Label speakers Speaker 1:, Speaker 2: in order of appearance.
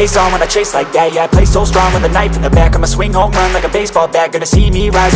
Speaker 1: face on when I chase like that. Yeah, I play so strong with a knife in the back. I'ma swing home run like a baseball bat. Gonna see me rise